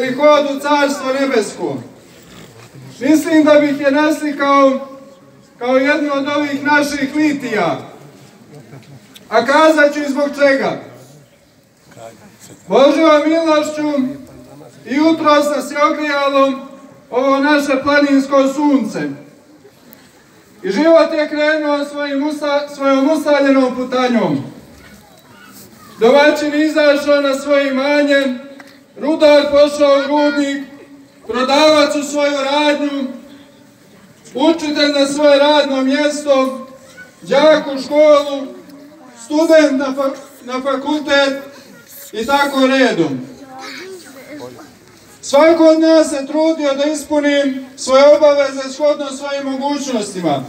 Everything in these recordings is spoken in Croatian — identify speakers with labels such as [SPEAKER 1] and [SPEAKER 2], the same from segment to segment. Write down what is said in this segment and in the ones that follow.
[SPEAKER 1] ili hod u carstvo nebesko. Mislim da bih je naslikao kao jednu od ovih naših litija. A kazat ću i zbog čega. Božjom milošću i jutro nas je ogrijalo ovo naše planinsko sunce. I život je krenuo svojim svojom usaljenom putanjom. Domaćin izašao na svoje imanje, rudar pošao u rudnik, prodavac u svoju radnju, učitelj na svoje radno mjesto, đak u školu, student na, na fakultet i tako redom. Svako od nas se trudio da ispuni svoje obaveze shodno svojim mogućnostima.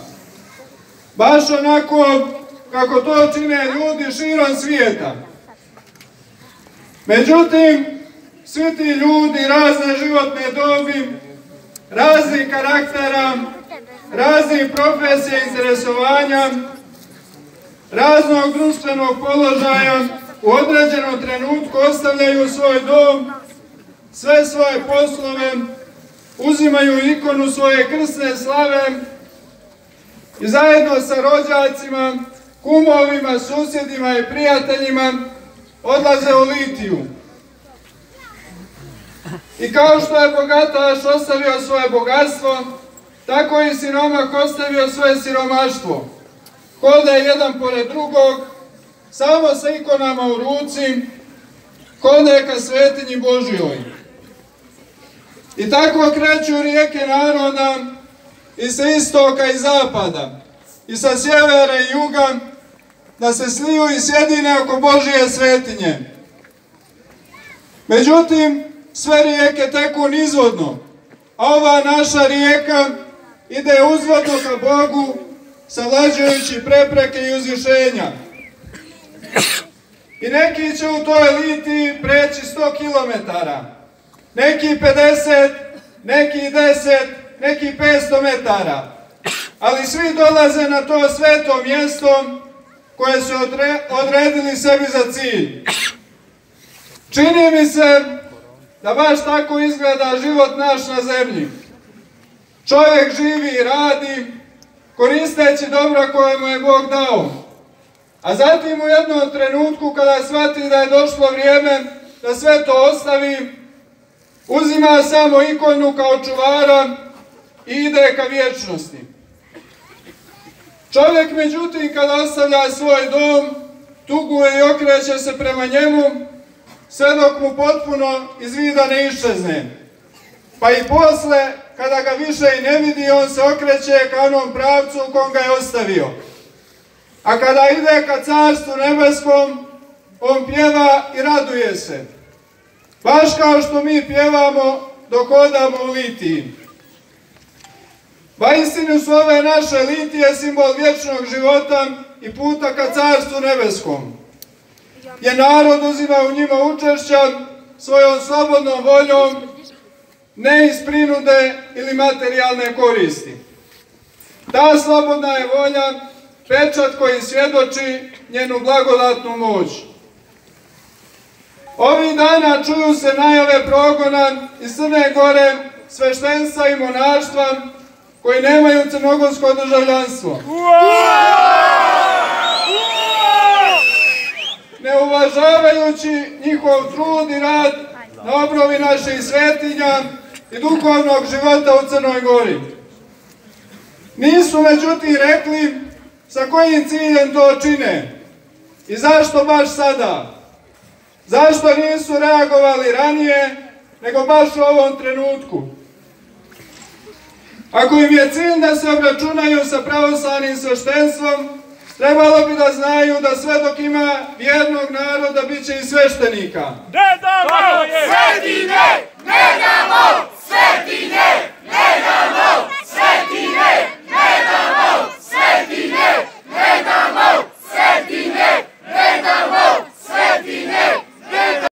[SPEAKER 1] Baš onako kako to čine ljudi širom svijeta. Međutim, svi ti ljudi razne životne dobi, raznih karaktera, raznih profesija i interesovanja, raznog društvenog položaja u određenom trenutku ostavljaju svoj dom, sve svoje poslove, uzimaju ikonu svoje krsne slave i zajedno sa rođacima, kumovima, susjedima i prijateljima odlaze u Litiju. I kao što je bogataš ostavio svoje bogatstvo, tako i siromak ostavio svoje siromaštvo. Hode jedan pored drugog, samo sa ikonama u ruci, hode ka svetinji Božijoj. I tako kreću rijeke naroda i sa istoka i zapada, i sa sjevera i juga, da se sliju i sjedine oko Božije svetinje. Međutim, sve rijeke teku nizvodno, a ova naša rijeka ide uzvodno ka Bogu, savlađujući prepreke i uzvišenja. I neki će u toj liti preći 100 km, neki 50, neki 10, neki 500 metara. Ali svi dolaze na to sveto mjesto koje su odredili sebi za cilj. Čini mi se da baš tako izgleda život naš na zemlji. Čovjek živi i radi, koristeći dobro koje mu je Bog dao. A zatim u jednom trenutku kada shvati da je došlo vrijeme da sve to ostavi, uzima samo ikonu kao čuvara i ide ka vječnosti. Čovjek međutim kada ostavlja svoj dom, tuguje i okreće se prema njemu, sve dok mu potpuno iz vida ne iščezne. Pa i posle, kada ga više i ne vidi, on se okreće ka onom pravcu u kom ga je ostavio. A kada ide ka carstvu nebeskom, on pjeva i raduje se. Baš kao što mi pjevamo dok hodamo u litiji. Pa istinu su ove naše litije simbol vječnog života i puta ka carstvu nebeskom. Je narod uzima u njima učešća svojom slobodnom voljom, ne iz prinude ili materijalne koristi. Ta slobodna je volja pečat koji svjedoči njenu blagodatnu moć. Ovih dana čuju se najave progona iz Crne Gore, sveštenstva i monaštva koji nemaju crnogorsko državljanstvo. Ne uvažavajući njihov trud i rad na obnovi naših svetinja i duhovnog života u Crnoj Gori. Nisu međutim rekli sa kojim ciljem to čine i zašto baš sada. Zašto nisu reagovali ranije, nego baš u ovom trenutku. Ako im je cilj da se obračunaju sa pravoslavnim sveštenstvom, Trebalo bi da znaju da sve dok ima vjernog naroda bit će i sveštenika.
[SPEAKER 2] Ne damo svetine! Ne damo svetine! Ne damo